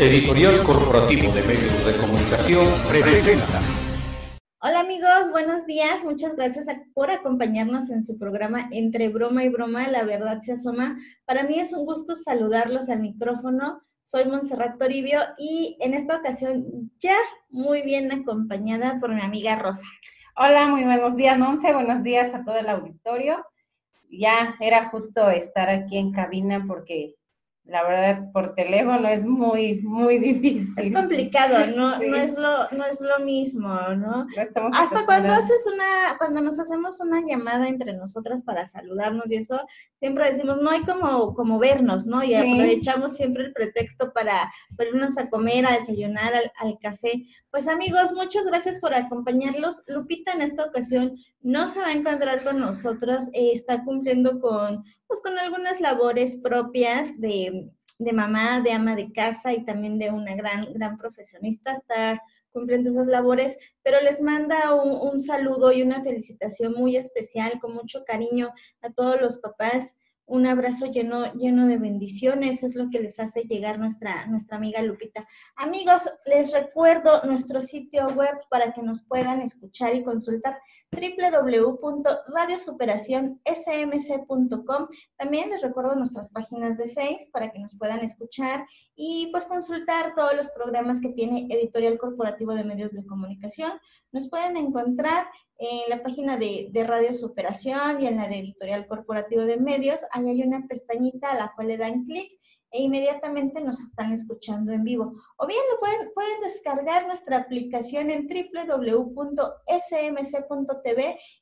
Editorial Corporativo de Medios de Comunicación presenta. Hola amigos, buenos días. Muchas gracias por acompañarnos en su programa Entre Broma y Broma, la verdad se asoma. Para mí es un gusto saludarlos al micrófono. Soy Montserrat Toribio y en esta ocasión ya muy bien acompañada por mi amiga Rosa. Hola, muy buenos días, Monse. Buenos días a todo el auditorio. Ya era justo estar aquí en cabina porque la verdad, por teléfono es muy, muy difícil. Es complicado, no, no, es, lo, no es lo mismo, ¿no? Hasta cuando haces una, cuando nos hacemos una llamada entre nosotras para saludarnos y eso, siempre decimos, no hay como, como vernos, ¿no? Y aprovechamos siempre el pretexto para irnos a comer, a desayunar, al, al café. Pues amigos, muchas gracias por acompañarlos. Lupita en esta ocasión no se va a encontrar con nosotros, eh, está cumpliendo con, pues, con algunas labores propias de, de, mamá, de ama de casa y también de una gran, gran profesionista, está cumpliendo esas labores, pero les manda un, un saludo y una felicitación muy especial, con mucho cariño a todos los papás un abrazo lleno, lleno de bendiciones, es lo que les hace llegar nuestra, nuestra amiga Lupita. Amigos, les recuerdo nuestro sitio web para que nos puedan escuchar y consultar www.radiosuperacionsmc.com. También les recuerdo nuestras páginas de Facebook para que nos puedan escuchar y pues consultar todos los programas que tiene Editorial Corporativo de Medios de Comunicación. Nos pueden encontrar en la página de, Radio Superación y en la de Editorial Corporativo de Medios. Ahí hay una pestañita a la cual le dan clic e inmediatamente nos están escuchando en vivo. O bien lo pueden, pueden descargar nuestra aplicación en www.smc.tv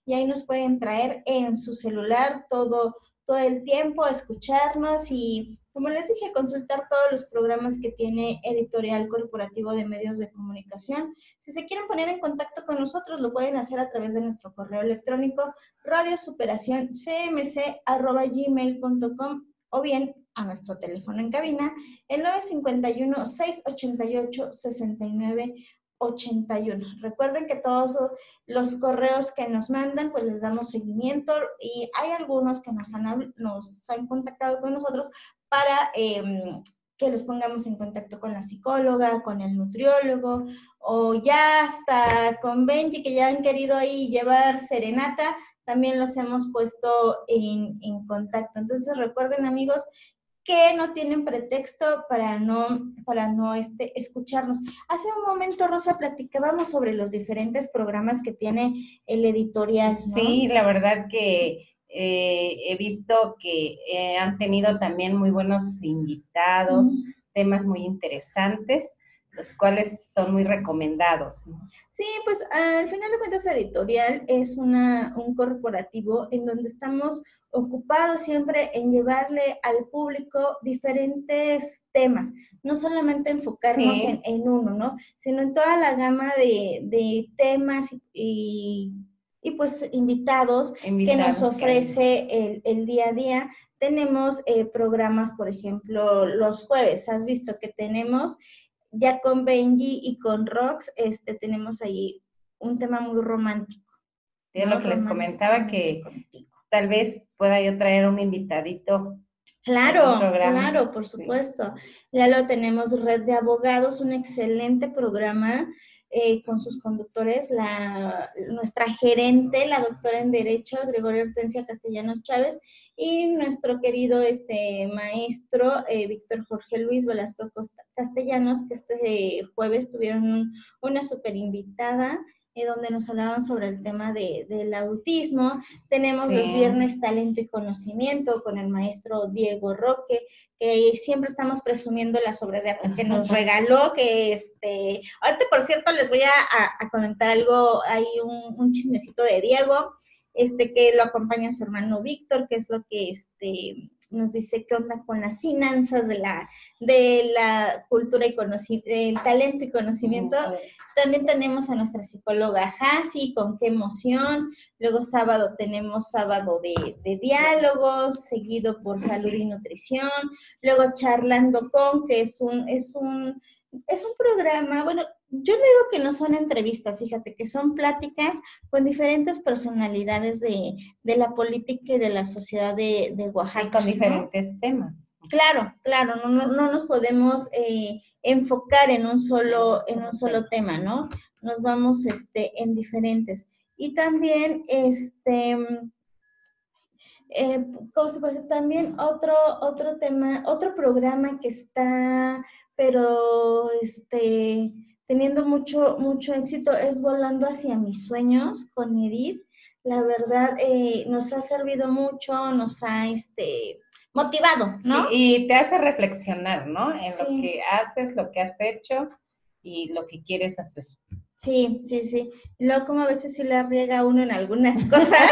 y ahí nos pueden traer en su celular todo, todo el tiempo, escucharnos y como les dije, consultar todos los programas que tiene Editorial Corporativo de Medios de Comunicación. Si se quieren poner en contacto con nosotros, lo pueden hacer a través de nuestro correo electrónico radiosuperacioncmc.gmail.com o bien a nuestro teléfono en cabina, el 951-688-6981. Recuerden que todos los correos que nos mandan, pues les damos seguimiento y hay algunos que nos han, nos han contactado con nosotros para em, que los pongamos en contacto con la psicóloga, con el nutriólogo, o ya hasta con Benji, que ya han querido ahí llevar serenata, también los hemos puesto en, en contacto. Entonces recuerden amigos que no tienen pretexto para no, para no este, escucharnos. Hace un momento, Rosa, platicábamos sobre los diferentes programas que tiene el editorial. Sí, la verdad que eh, he visto que eh, han tenido también muy buenos invitados, temas muy interesantes, los cuales son muy recomendados. Sí, pues al final de cuentas editorial es una, un corporativo en donde estamos ocupados siempre en llevarle al público diferentes temas, no solamente enfocarnos en, uno, ¿no? Sino en toda la gama de, de temas y y pues invitados, que nos ofrece el, día a día. Tenemos eh, programas, por ejemplo, los jueves, has visto que tenemos ya con Benji y con Rox, este, tenemos ahí un tema muy romántico. Es lo que les comentaba que tal vez pueda yo traer un invitadito. Claro, claro, por supuesto. Ya lo tenemos, Red de Abogados, un excelente programa eh, con sus conductores, la, nuestra gerente, la doctora en Derecho, Gregorio Hortensia Castellanos Chávez, y nuestro querido este, maestro, eh, Víctor Jorge Luis Velasco Castellanos, que este jueves tuvieron una super invitada donde nos hablaban sobre el tema de, del autismo. Tenemos los viernes talento y conocimiento con el maestro Diego Roque, que siempre estamos presumiendo las obras de arte que nos regaló, que este, ahorita por cierto les voy a, comentar algo, hay un, un, chismecito de Diego, este que lo acompaña su hermano Víctor, que es lo que este nos dice qué onda con las finanzas de la, de la cultura y conocimiento, del talento y conocimiento. También tenemos a nuestra psicóloga Hasi, con qué emoción. Luego sábado tenemos sábado de, de diálogos, seguido por salud y nutrición. Luego charlando con, que es un, es un es un programa, bueno, yo le digo que no son entrevistas, fíjate, que son pláticas con diferentes personalidades de, la política y de la sociedad de, Oaxaca. con diferentes temas. Claro, claro, no, no, no nos podemos eh, enfocar en un solo, en un solo tema, ¿no? Nos vamos este, en diferentes. Y también, este, eh, ¿cómo se puede También otro, otro tema, otro programa que está, pero este, teniendo mucho, mucho éxito es Volando hacia mis sueños con Edith. La verdad, eh, nos ha servido mucho, nos ha, este, motivado, ¿no? y te hace reflexionar, ¿no? En lo que haces, lo que has hecho y lo que quieres hacer. Sí, sí, sí. Luego como a veces sí la riega uno en algunas cosas.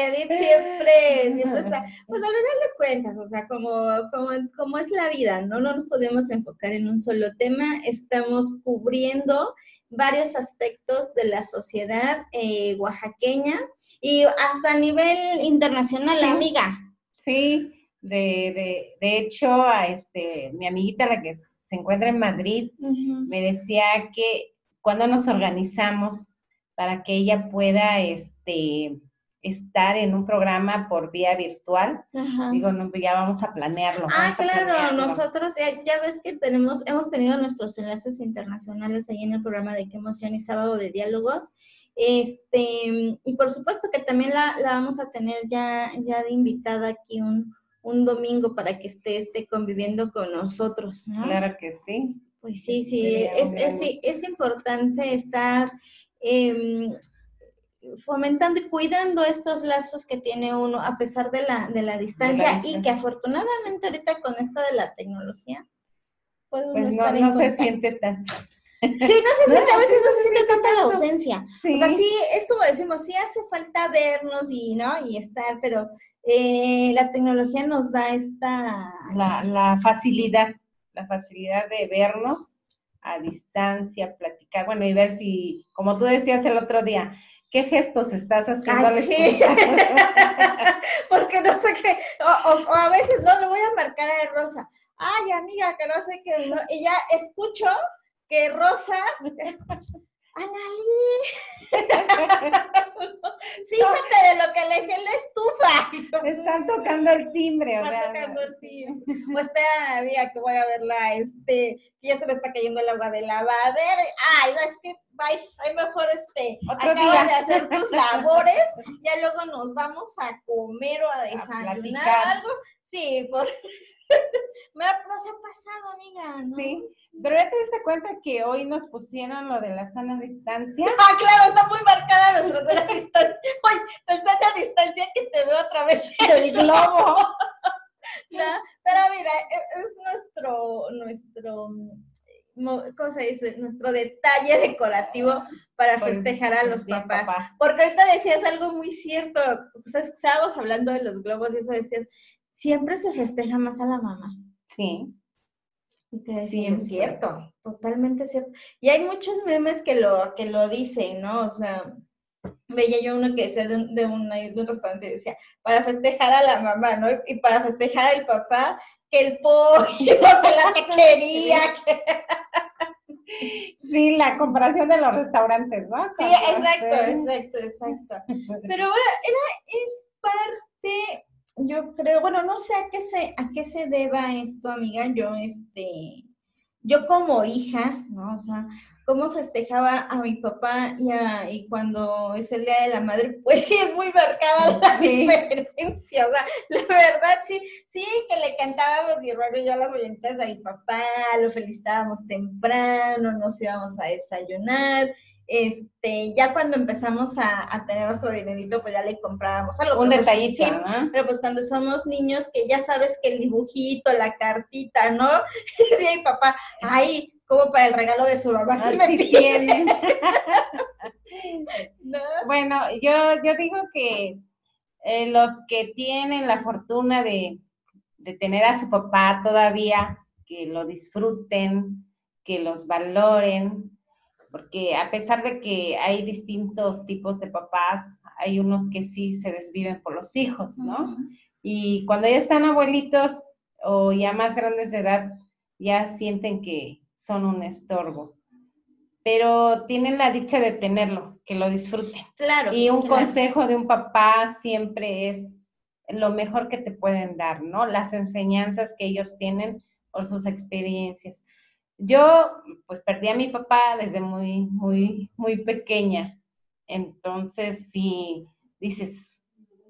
Edith siempre, siempre está, pues al final de cuentas, o sea, como, como, como es la vida, ¿no? No nos podemos enfocar en un solo tema, estamos cubriendo varios aspectos de la sociedad eh, oaxaqueña y hasta a nivel internacional, amiga. Sí, de, de, de hecho, a este, mi amiguita, la que se encuentra en Madrid, me decía que cuando nos organizamos para que ella pueda este, estar en un programa por vía virtual, digo, no, ya vamos a planearlo. Ah, claro, nosotros ya, ves que tenemos, hemos tenido nuestros enlaces internacionales ahí en el programa de Qué Emoción y Sábado de Diálogos. Este, y por supuesto que también la, la vamos a tener ya, ya de invitada aquí un, un domingo para que esté, esté conviviendo con nosotros. Claro que sí. Pues sí, sí, es, es, es, importante estar em, fomentando y cuidando estos lazos que tiene uno a pesar de la, de la distancia y que afortunadamente ahorita con esto de la tecnología puede uno pues no, no se siente tanto. Sí, no se siente, a veces no se siente tanta la ausencia. O sea, sí, es como decimos, sí hace falta vernos y, ¿no? Y estar, pero eh, la tecnología nos da esta... La, facilidad, la facilidad de vernos a distancia, platicar, bueno, y ver si, como tú decías el otro día, ¿qué gestos estás haciendo Ay, sí. Porque no sé qué, o, a veces no le voy a marcar a Rosa. Ay, amiga, que no sé qué, y ya escucho que Rosa Analí. Fíjate de lo que le dejé la estufa. Están tocando el timbre. Están tocando el timbre. O espera, mía, que voy a verla, este, que ya se me está cayendo el agua de lavadero. Ay, es que, bye, hay mejor, este, acabas de hacer tus labores, ya luego nos vamos a comer o a desayunar algo. Sí, por... Nos ha pasado, amiga, ¿no? Sí, pero ya te diste cuenta que hoy nos pusieron lo de la sana distancia. Ah, claro, está muy marcada nuestra sana distancia. Oye, tan sana distancia que te veo otra vez el globo. ¿No? Pero mira, e, es, nuestro, nuestro, ¿cómo se dice? Nuestro detalle decorativo para festejar a los papás. Porque ahorita decías algo muy cierto. estábamos hablando de los globos y eso decías, siempre se festeja más a la mamá. Sí. sí, es cierto, totalmente cierto. Y hay muchos memes que lo, que lo dicen, ¿no? O sea, veía yo uno que decía de un, de, un, de un restaurante, decía, para festejar a la mamá, ¿no? Y para festejar al papá, que el pollo, que la quería, que... Sí, la comparación de los restaurantes, ¿no? Sí, exacto, exacto, exacto. Pero ahora era, es parte yo creo, bueno, no sé a qué se, a qué se deba esto, amiga. Yo, este, yo como hija, ¿no? O sea, cómo festejaba a mi papá y, y cuando es el Día de la Madre, pues sí es muy marcada la diferencia. O sea, la verdad, sí, sí que le cantábamos mi hermano y yo las mañanitas a mi papá, lo felicitábamos temprano, nos íbamos a desayunar este, ya cuando empezamos a, tener nuestro dinerito, pues ya le comprábamos algo. Un pues, detallito, Pero pues cuando somos niños, que ya sabes que el dibujito, la cartita, ¿no? sí, papá, ahí, como para el regalo de su mamá, sí me tienen. Bueno, yo, yo digo que eh, los que tienen la fortuna de, de tener a su papá todavía, que lo disfruten, que los valoren, porque a pesar de que hay distintos tipos de papás, hay unos que sí se desviven por los hijos, ¿no? Y cuando ya están abuelitos o ya más grandes de edad, ya sienten que son un estorbo. Pero tienen la dicha de tenerlo, que lo disfruten. Claro. Y un consejo de un papá siempre es lo mejor que te pueden dar, ¿no? Las enseñanzas que ellos tienen por sus experiencias. Yo, pues, perdí a mi papá desde muy, muy, muy pequeña. Entonces, sí, dices,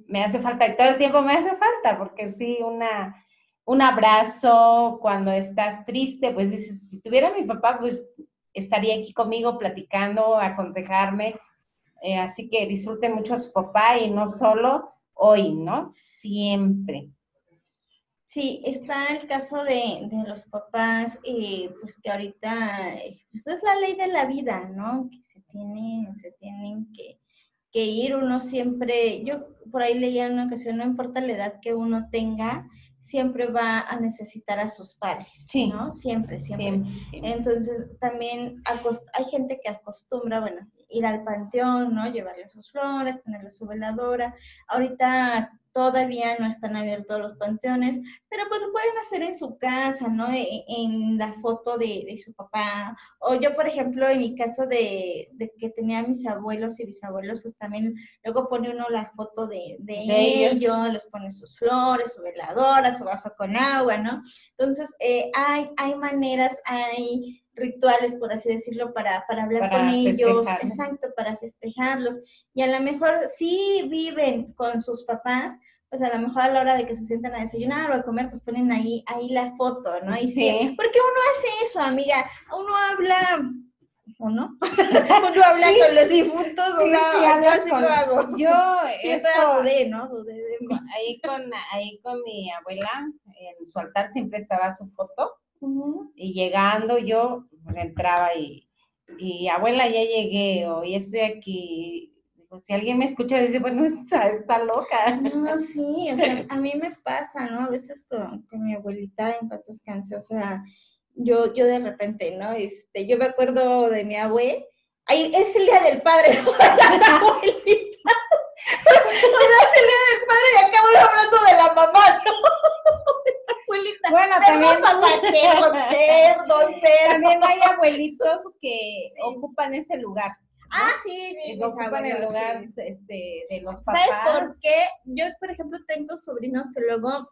me hace falta, y todo el tiempo me hace falta, porque sí, una, un abrazo cuando estás triste, pues dices, si tuviera mi papá, pues estaría aquí conmigo platicando, aconsejarme. Eh, así que disfruten mucho a su papá y no solo hoy, ¿no? Siempre. Sí, está el caso de, los papás, eh, pues que ahorita, pues es la ley de la vida, ¿no? Que se, tiene, se tienen que, que ir uno siempre, yo por ahí leía en una ocasión, no importa la edad que uno tenga, siempre va a necesitar a sus padres, sí. ¿no? Siempre, siempre. Entonces, también hay gente que acostumbra, bueno, ir al panteón, ¿no? Llevarle sus flores, ponerle su veladora. Ahorita todavía no están abiertos los panteones, pero pues lo pueden hacer en su casa, ¿no? E, en, la foto de, su papá. O yo, por ejemplo, en mi caso de, que tenía mis abuelos y bisabuelos, pues también luego pone uno la foto de, ellos, les pone sus flores, su veladora, su vaso con agua, ¿no? Entonces, eh, hay, hay maneras, hay rituales, por así decirlo, para, para hablar con ellos, exacto, para festejarlos. Y a lo mejor sí viven con sus papás, pues a lo mejor a la hora de que se sientan a desayunar o a comer, pues ponen ahí, ahí la foto, ¿no? Y sí. porque uno hace eso, amiga, uno habla, ¿o no? uno habla con los difuntos, o sea, yo así lo hago. Yo eso, dudé, ¿no? Dudé de mí. Ahí con, ahí con mi abuela, en su altar siempre estaba su foto, y llegando yo pues, entraba y, y, abuela, ya llegué, o ya estoy aquí. si alguien me escucha, dice, bueno, está, está loca. No, sí, o sea, a mí me pasa, ¿no? A veces con, con mi abuelita en paz descanse, o sea, yo, yo de repente, ¿no? Este, yo me acuerdo de mi abue, ahí es el día del padre, ¿no? la abuelita. pues es el día del padre y acabo hablando de la mamá, ¿no? Bueno, también, También hay abuelitos que ocupan ese lugar. Ah, sí, sí. ocupan el lugar este, de los papás. ¿Sabes por qué? Yo, por ejemplo, tengo sobrinos que luego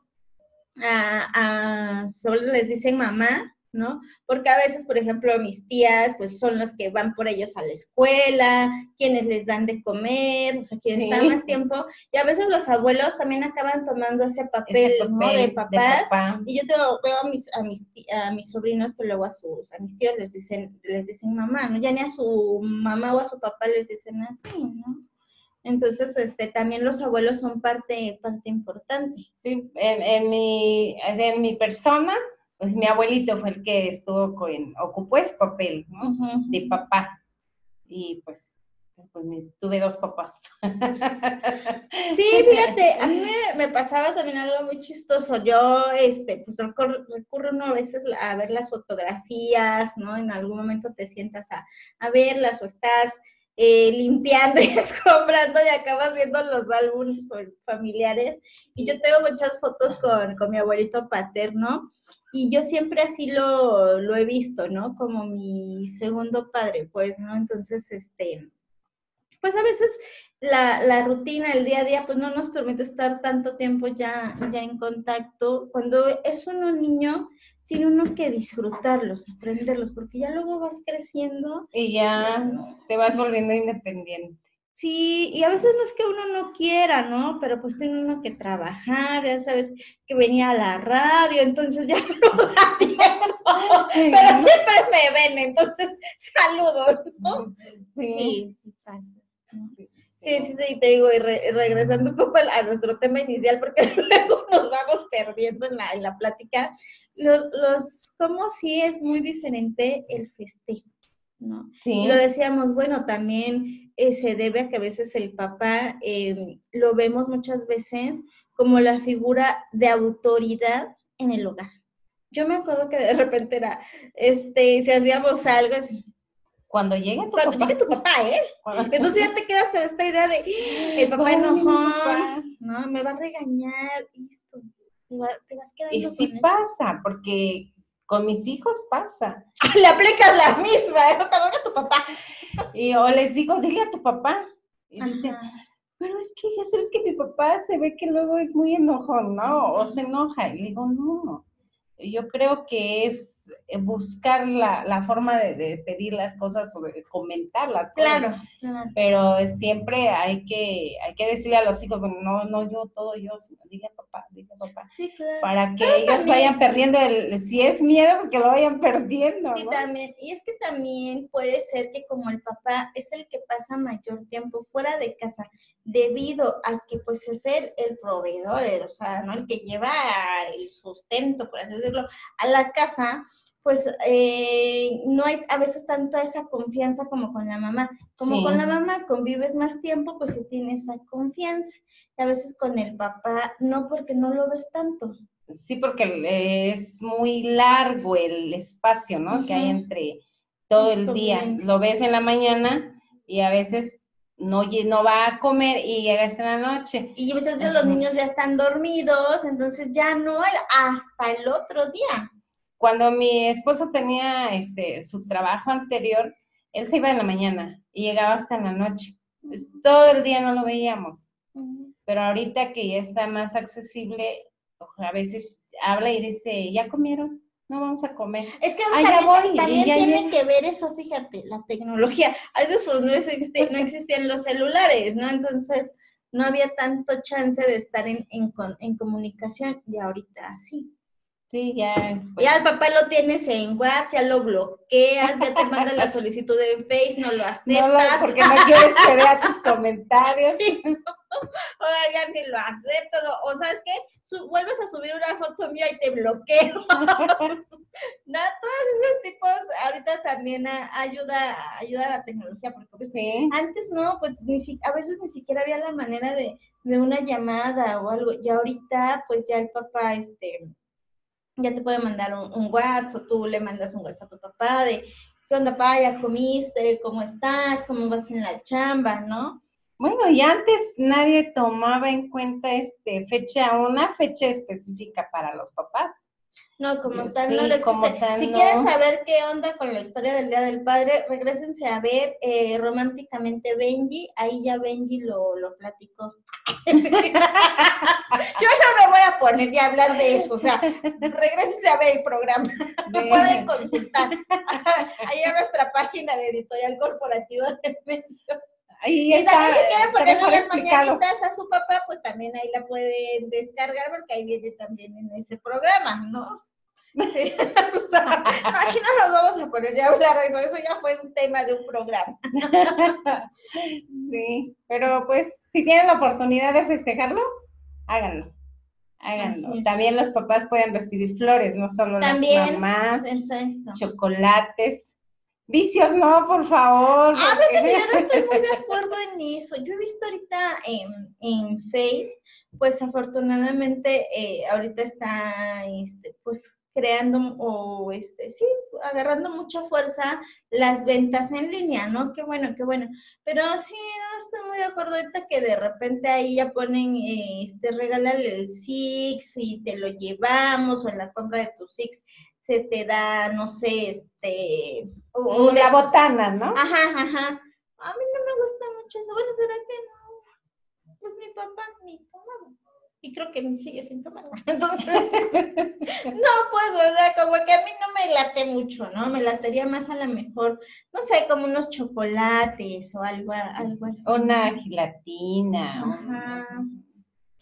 a, a solo les dicen mamá ¿no? Porque a veces, por ejemplo, mis tías, pues son las que van por ellos a la escuela, quienes les dan de comer, o sea, quienes están más tiempo, y a veces los abuelos también acaban tomando ese papel, de papás, y yo tengo, veo a mis, a mis, a mis sobrinos que luego a sus, a mis tíos les dicen, les dicen mamá, ¿no? Ya ni a su mamá o a su papá les dicen así, ¿no? Entonces, este, también los abuelos son parte, parte importante. Sí, en, en mi, en mi persona, pues mi abuelito fue el que estuvo con, ocupó ese papel, ¿no? De papá. Y pues, pues tuve dos papás. Sí, fíjate, a mí me, pasaba también algo muy chistoso. Yo, este, pues recurro uno a veces a ver las fotografías, ¿no? En algún momento te sientas a, a verlas o estás eh, limpiando y escombrando y acabas viendo los álbumes familiares. Y yo tengo muchas fotos con, con mi abuelito paterno y yo siempre así lo, lo, he visto, ¿no? Como mi segundo padre, pues, ¿no? Entonces, este, pues a veces la, la, rutina, el día a día, pues no nos permite estar tanto tiempo ya, ya en contacto. Cuando es uno niño, tiene uno que disfrutarlos, aprenderlos, porque ya luego vas creciendo. Y ya te vas volviendo independiente. Sí, y a veces no es que uno no quiera, ¿no? Pero pues tiene uno que trabajar, ya sabes que venía a la radio, entonces ya no da tiempo. Pero siempre me ven, entonces saludos, ¿no? Sí, sí, Sí, sí, sí, te digo, y regresando un poco a, nuestro tema inicial, porque luego nos vamos perdiendo en la, en la plática, los, los, como sí es muy diferente el festejo, ¿no? Sí. Lo decíamos, bueno, también eh, se debe a que a veces el papá em, lo vemos muchas veces como la figura de autoridad en el hogar. Yo me acuerdo que de repente era, este, si hacíamos algo así, cuando llegue tu Cuando papá. llegue tu papá, ¿eh? Entonces ya te quedas con esta idea de el papá enojón, ¿no? Me va a regañar, listo. Te, vas quedando Y sí pasa, porque Con mis hijos pasa. Le aplicas la misma, ¿eh? cuando a tu papá. Y yo les digo, dile a tu papá. Y dice, pero es que, es que mi papá se ve que luego es muy enojón, ¿no? O se enoja. Y le digo, no, yo creo que es eh, buscar la, la forma de, pedir las cosas o de comentar las cosas. Claro, Pero siempre hay que, hay que decirle a los hijos, no, no yo, todo yo, sino dile a papá, dile a papá. Sí, claro. Para que ellos vayan perdiendo, el, si es miedo, pues que lo vayan perdiendo. Sí, también. Y es que también puede ser que como el papá es el que pasa mayor tiempo fuera de casa, debido a que pues es el, el proveedor, o sea, ¿no? El que lleva el sustento, por así decirlo, a la casa, pues eh, no hay a veces tanta esa confianza como con la mamá. Como con la mamá convives más tiempo, pues se tiene esa confianza. Y a veces con el papá no, porque no lo ves tanto. Sí, porque es muy largo el espacio, ¿no? Que hay entre todo el día. Lo ves en la mañana y a veces no, no va a comer y llega hasta la noche. Y muchas veces los niños ya están dormidos, entonces ya no hasta el otro día. Cuando mi esposo tenía este, su trabajo anterior, él se iba en la mañana y llegaba hasta en la noche. todo el día no lo veíamos. Pero ahorita que ya está más accesible, a veces habla y dice, ¿ya comieron? No vamos a comer. Es que también, tiene que ver eso, fíjate, la tecnología. Antes pues no, no existían los celulares, ¿no? Entonces no había tanto chance de estar en, en, comunicación y ahorita sí. Sí, ya. Pues. Ya el papá lo tienes en WhatsApp, ya lo bloqueas, ya te manda la solicitud en Face, no lo aceptas. No, porque no quieres que vea tus comentarios. Sí, ya ni lo acepto. O sabes qué, vuelves a subir una foto mía y te bloqueo. no, todos esos tipos ahorita también ayuda, ayuda a la tecnología, porque pues, antes no, pues ni a veces ni siquiera había la manera de, de una llamada o algo. Y ahorita, pues ya el papá, este ya te puede mandar un, WhatsApp o tú le mandas un WhatsApp a tu papá de, ¿qué onda, papá? ¿Ya comiste? ¿Cómo estás? ¿Cómo vas en la chamba? ¿No? Bueno, y antes nadie tomaba en cuenta este fecha, una fecha específica para los papás. No, como tal no lo existe. si quieren saber qué onda con la historia del Día del Padre, regresense a ver eh, románticamente Benji, ahí ya Benji lo, lo platicó. Yo no me voy a poner ya a hablar de eso, o sea, regresense a ver el programa, me pueden consultar. ahí en nuestra página de editorial corporativa de medios. Ahí y también si quieren ponerle las mañanitas a su papá, pues también ahí la pueden descargar porque ahí viene también en ese programa, ¿no? aquí no nos vamos a poner ya a hablar de eso, eso ya fue un tema de un programa. sí, pero pues si tienen la oportunidad de festejarlo, háganlo. Háganlo. También los papás pueden recibir flores, no solo las mamás, chocolates. Vicios, no, por favor. Ah, pero yo no estoy muy de acuerdo en eso. Yo he visto ahorita en, en Face, pues afortunadamente eh, ahorita está, este, pues creando o este, sí, agarrando mucha fuerza las ventas en línea, ¿no? Qué bueno, qué bueno. Pero sí, no estoy muy de acuerdo ahorita que de repente ahí ya ponen, este, regálale el Six y te lo llevamos o en la compra de tu Six se te da, no sé, este... Una botana, ¿no? Ajá, ajá. A mí no me gusta mucho eso. Bueno, ¿será que no? Pues mi papá ni tomaba y creo que me sigue sin tomar. Entonces, no, pues, o sea, como que a mí no me late mucho, ¿no? Me latería más a lo mejor, no sé, como unos chocolates o algo, algo así. Una gelatina. Ajá.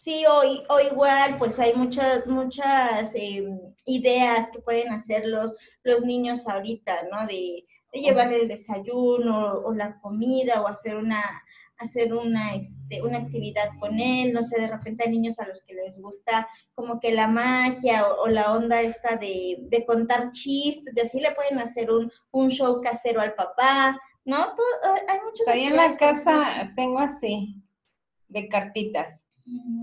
Sí, o, o, igual, pues hay muchas, muchas em, ideas que pueden hacer los, los niños ahorita, ¿no? De, de llevar el desayuno o la comida o hacer una hacer una, este, una actividad con él, no sé, de repente hay niños a los que les gusta como que la magia o, la onda esta de, contar chistes, de así le pueden hacer un, show casero al papá, ¿no? Eh, hay muchos... Ahí en la casa tengo así, de cartitas,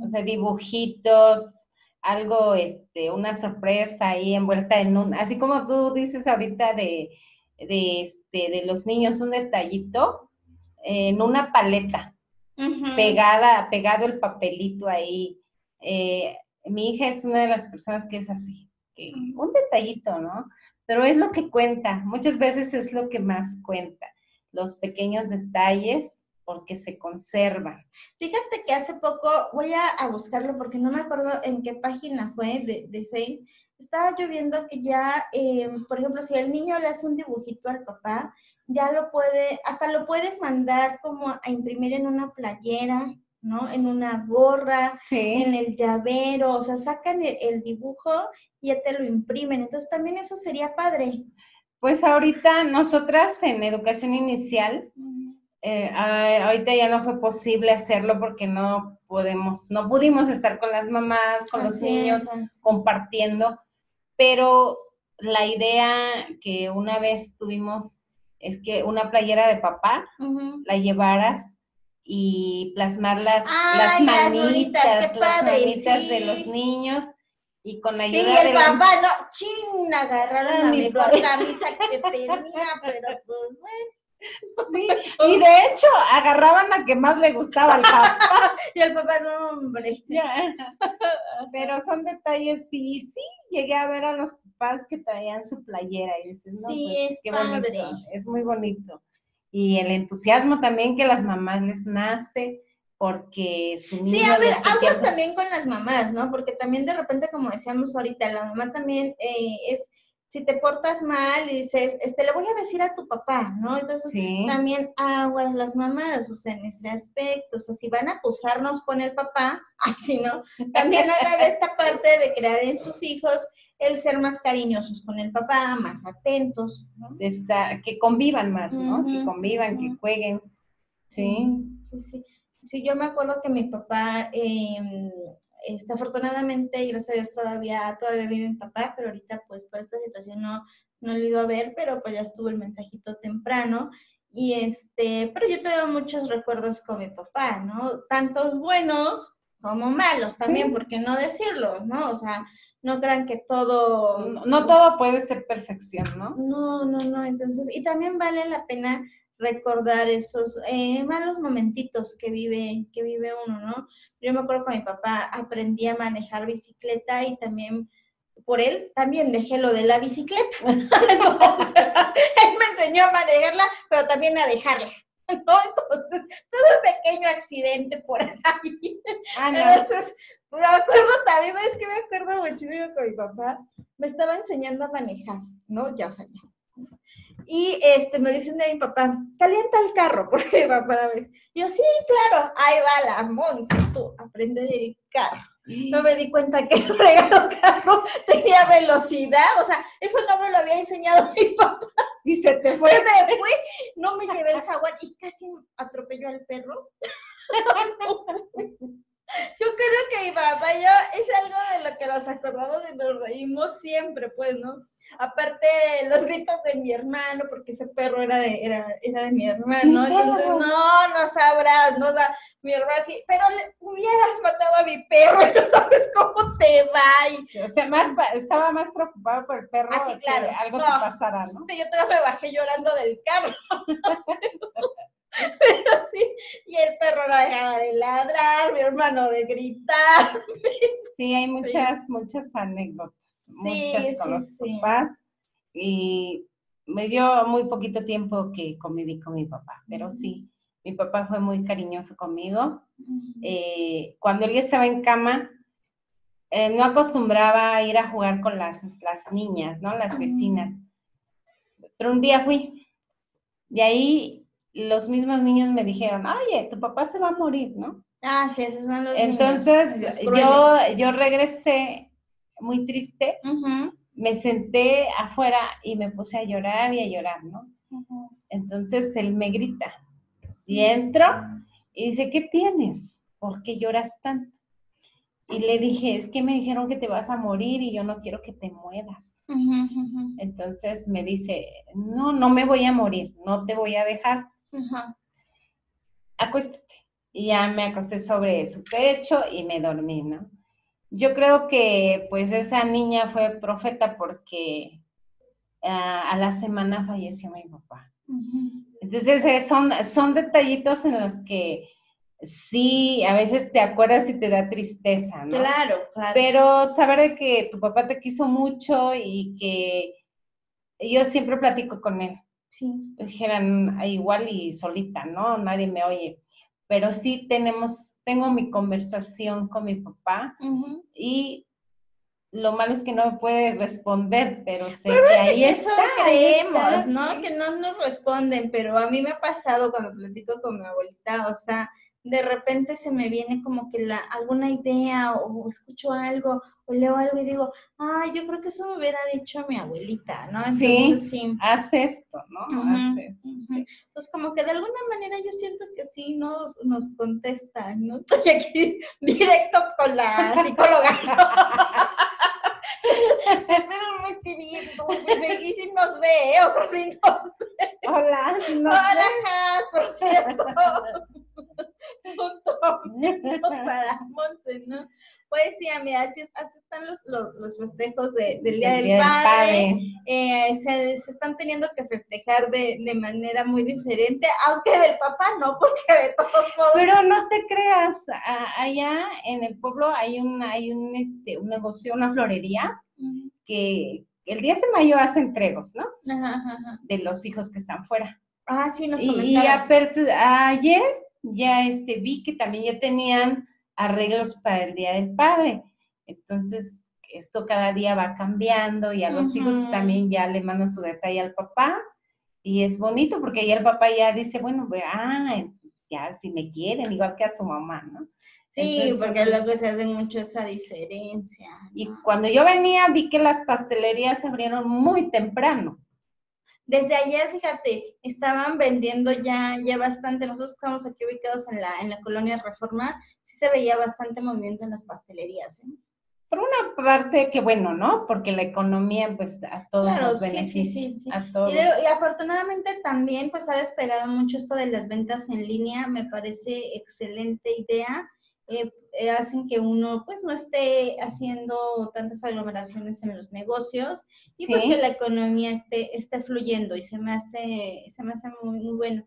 o sea, dibujitos, algo, este, una sorpresa ahí envuelta en un, así como tú dices ahorita de, de, este, de los niños, un detallito, en una paleta, pegada, pegado el papelito ahí. Eh, mi hija es una de las personas que es así, un detallito, ¿no? Pero es lo que cuenta, muchas veces es lo que más cuenta, los pequeños detalles porque se conservan. Fíjate que hace poco, voy a, buscarlo porque no me acuerdo en qué página fue de, de Face, estaba yo viendo que ya, em, por ejemplo, si el niño le hace un dibujito al papá, ya lo puede, hasta lo puedes mandar como a imprimir en una playera, ¿no? En una gorra, en el llavero, o sea, sacan el, dibujo y ya te lo imprimen. Entonces también eso sería padre. Pues ahorita nosotras en educación inicial, eh, ahorita ya no fue posible hacerlo porque no podemos, no pudimos estar con las mamás, con los niños, compartiendo, pero la idea que una vez tuvimos es que una playera de papá la llevaras y plasmar las, las manitas, las, manitas de los niños y con la ayuda sí, el papá, no, chin, agarraron la mejor camisa que tenía, pero pues bueno. Sí, y de hecho agarraban la que más le gustaba al papá. y el papá, no, hombre. Pero son detalles, sí, sí, llegué a ver a los papás que traían su playera y dices, no, sí, pues, es qué padre. es muy bonito. Y el entusiasmo también que las mamás les nace, porque su niño... Sí, a ver, aguas también con las mamás, ¿no? Porque también de repente, como decíamos ahorita, la mamá también eh, es si te portas mal y dices, este, le voy a decir a tu papá, ¿no? Entonces, también aguas las mamás, o sea, en ese aspecto, o sea, si van a acusarnos con el papá, así no, también hagan esta parte de crear en sus hijos el ser más cariñosos con el papá, más atentos, ¿no? Esta, que convivan más, ¿no? que convivan, que jueguen, ¿sí? Sí, sí. Sí, yo me acuerdo que mi papá... Eh, este, afortunadamente, y gracias a Dios todavía, todavía vive mi papá, pero ahorita pues por esta situación no, no lo he ido a ver, pero pues ya estuvo el mensajito temprano. Y este, pero yo tengo muchos recuerdos con mi papá, ¿no? Tantos buenos como malos también, ¿por qué no decirlo, no? O sea, no crean que todo... No, todo puede ser perfección, ¿no? No, no, no, entonces, y también vale la pena recordar esos eh, malos momentitos que vive, que vive uno, ¿no? Yo me acuerdo que mi papá aprendí a manejar bicicleta y también por él también dejé lo de la bicicleta. él me enseñó a manejarla, pero también a dejarla. ¿no? Entonces, tuve un pequeño accidente por ahí. Ah, Entonces, me acuerdo también, ¿sabes qué me acuerdo muchísimo con mi papá? Me estaba enseñando a manejar, ¿no? Ya sabía. Y este, me dicen de mi papá, calienta el carro, porque papá me Y yo, sí, claro, ahí va la Monse, tú, aprende el carro. No me di cuenta que el fregado carro tenía velocidad, o sea, eso no me lo había enseñado mi papá. Y se te fue. me fui, no me llevé el zaguán y casi atropelló al perro. Yo creo que y yo es algo de lo que nos acordamos y nos reímos siempre, pues, ¿no? Aparte, los gritos de mi hermano, porque ese perro era de, era, era de mi hermano. Entonces, no, no sabrás, no da. Mi hermano así, pero le hubieras matado a mi perro, no sabes cómo te va. o sea, más, estaba más preocupado por el perro así, claro. que algo te pasara, ¿no? Sí, yo todavía me bajé llorando del carro. Pero sí, y el perro no dejaba de ladrar, mi hermano de gritar. Sí, hay muchas, muchas anécdotas, muchas con los papás. Y me dio muy poquito tiempo que conviví con mi papá, pero sí, mi papá fue muy cariñoso conmigo. Eh, cuando él estaba en cama, eh, no acostumbraba a ir a jugar con las, las niñas, ¿no? Las vecinas. Pero un día fui. De ahí los mismos niños me dijeron, oye, tu papá se va a morir, ¿no? Ah, sí, esos son los Entonces, yo, yo regresé muy triste, me senté afuera y me puse a llorar y a llorar, ¿no? Entonces él me grita y entro y dice, ¿qué tienes? ¿Por qué lloras tanto? Y le dije, es que me dijeron que te vas a morir y yo no quiero que te mueras. Entonces me dice, no, no me voy a morir, no te voy a dejar. Acuéstate. Y ya me acosté sobre su pecho y me dormí, ¿no? Yo creo que pues esa niña fue profeta porque ah, a la semana falleció mi papá. Entonces eh, son, son detallitos en los que sí, a veces te acuerdas y te da tristeza, ¿no? Claro, claro. Pero saber de que tu papá te quiso mucho y que yo siempre platico con él. Sí. Dijeran, igual y solita, ¿no? Nadie me oye. Pero sí tenemos, tengo mi conversación con mi papá y lo malo es que no me puede responder, pero sé que ahí eso creemos, ¿no? Que no nos responden, pero a mí me ha pasado cuando platico con mi abuelita, o sea, de repente se me viene como que la, alguna idea o, escucho algo o leo algo y digo, ah, yo creo que eso me hubiera dicho mi abuelita, ¿no? Entonces, sí, haz esto, ¿no? haz esto, Entonces, como que de alguna manera yo siento que sí nos, nos contestan, ¿no? Estoy aquí directo con la psicóloga. Pero no estoy viendo, pues, y si nos ve, o sea, si nos ve. Hola, Hola, por cierto. para Monse, ¿no? Pues sí, amiga, así, así están los, los, festejos del Día del, Padre. Eh, se, se, están teniendo que festejar de, de, manera muy diferente, aunque del papá no, porque de todos modos. Pero no te creas, allá en el pueblo hay un, hay un, este, un negocio, una florería, que el 10 de mayo hace entregos, ¿no? De los hijos que están fuera. Ah, sí, nos Y, y ayer ya este, vi que también ya tenían arreglos para el Día del Padre. Entonces, esto cada día va cambiando y a los hijos también ya le mandan su detalle al papá. Y es bonito porque ya el papá ya dice, bueno, pues, ah, ya si me quieren, igual que a su mamá, ¿no? Sí, porque luego se hace mucho esa diferencia. Y cuando yo venía vi que las pastelerías se abrieron muy temprano. Desde ayer, fíjate, estaban vendiendo ya, ya bastante, nosotros estamos aquí ubicados en la, en la colonia Reforma, sí se veía bastante movimiento en las pastelerías. ¿eh? Por una parte, que bueno, ¿no? Porque la economía, pues, a todos los beneficia. a todos. Y, afortunadamente también, pues, ha despegado mucho esto de las ventas en línea, me parece excelente idea. Eh, eh, hacen que uno pues no esté haciendo tantas aglomeraciones en los negocios y pues que la economía esté, esté fluyendo y se me hace, se me hace muy, muy bueno.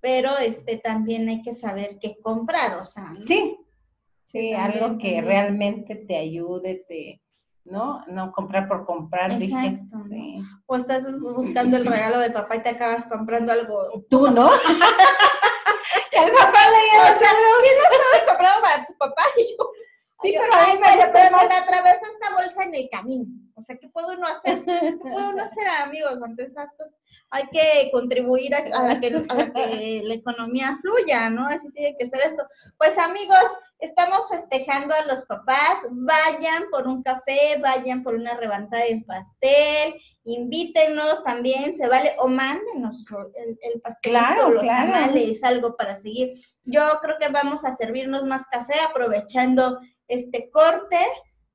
Pero este también hay que saber qué comprar, o sea. Sí, sí, algo que realmente te ayude, te, ¿no? No comprar por comprar. Exacto. O estás buscando el regalo de papá y te acabas comprando algo. Tú, ¿no? el papá le lleva. O sea, ¿qué no estabas comprando para tu papá? Y yo, sí, pero a mí me se me atravesó esta bolsa en el camino. O sea, ¿qué puedo uno hacer? ¿Qué puedo uno hacer, amigos, ante esas cosas? Hay que contribuir a, la que, a que la economía fluya, ¿no? Así tiene que ser esto. Pues, amigos, estamos festejando a los papás. Vayan por un café, vayan por una rebantada de pastel, invítenos también, se vale, o mándenos el, el pastelito, los tamales, algo para seguir. Yo creo que vamos a servirnos más café aprovechando este corte.